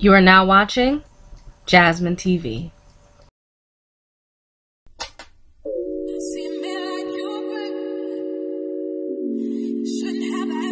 You are now watching Jasmine TV. Shouldn't have